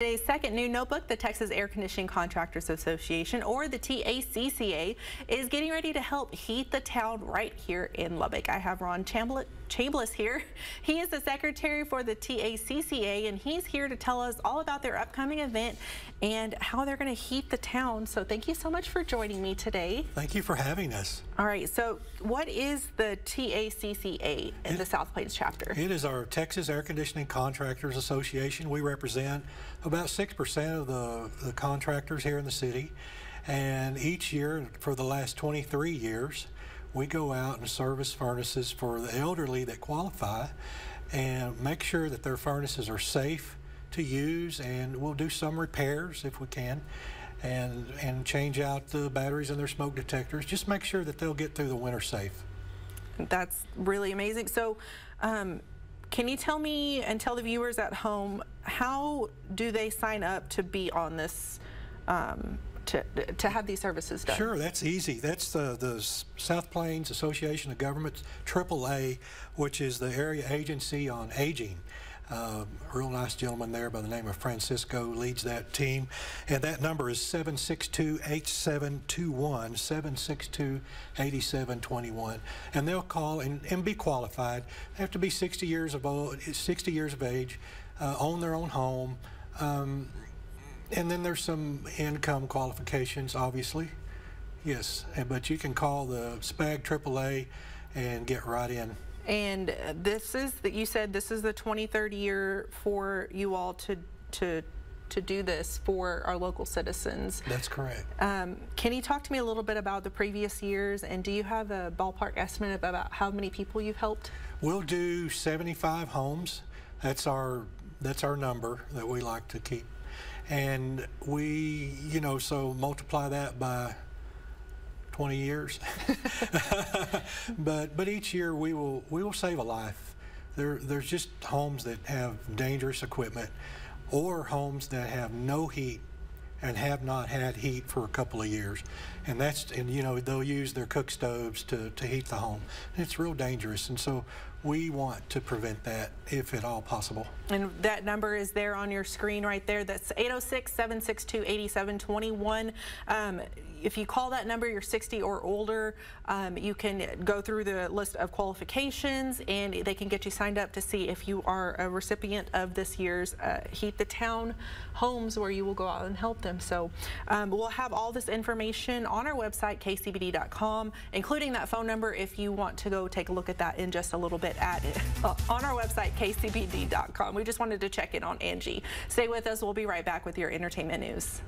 Today's second Noon Notebook, the Texas Air Conditioning Contractors Association, or the TACCA, is getting ready to help heat the town right here in Lubbock. I have Ron Chambliss here. He is the secretary for the TACCA, and he's here to tell us all about their upcoming event and how they're going to heat the town. So thank you so much for joining me today. Thank you for having us. All right, so what is the TACCA in it, the South Plains chapter? It is our Texas Air Conditioning Contractors Association. We represent about 6% of the, the contractors here in the city. And each year, for the last 23 years, we go out and service furnaces for the elderly that qualify and make sure that their furnaces are safe to use and we'll do some repairs if we can and and change out the batteries in their smoke detectors. Just make sure that they'll get through the winter safe. That's really amazing. So um, can you tell me and tell the viewers at home how do they sign up to be on this um, to, to have these services done? Sure, that's easy. That's the, the South Plains Association of Governments, AAA, which is the area agency on aging. Uh, real nice gentleman there by the name of Francisco leads that team. And that number is 762-8721, 762-8721. And they'll call and, and be qualified. They have to be 60 years of, old, 60 years of age, uh, own their own home. Um, and then there's some income qualifications, obviously. Yes, but you can call the SPAG AAA and get right in. And this is that you said this is the 23rd year for you all to to to do this for our local citizens. That's correct. Um, can you talk to me a little bit about the previous years and do you have a ballpark estimate about how many people you've helped? We'll do 75 homes. That's our that's our number that we like to keep. And we, you know, so multiply that by 20 years. but but each year we will we will save a life. There there's just homes that have dangerous equipment or homes that have no heat and have not had heat for a couple of years. And that's, and you know, they'll use their cook stoves to, to heat the home. And it's real dangerous. And so we want to prevent that if at all possible. And that number is there on your screen right there. That's 806-762-8721. Um, if you call that number, you're 60 or older, um, you can go through the list of qualifications and they can get you signed up to see if you are a recipient of this year's uh, Heat the Town homes where you will go out and help them. So um, we'll have all this information on our website, kcbd.com, including that phone number if you want to go take a look at that in just a little bit bit at it uh, on our website, kcbd.com. We just wanted to check in on Angie. Stay with us. We'll be right back with your entertainment news.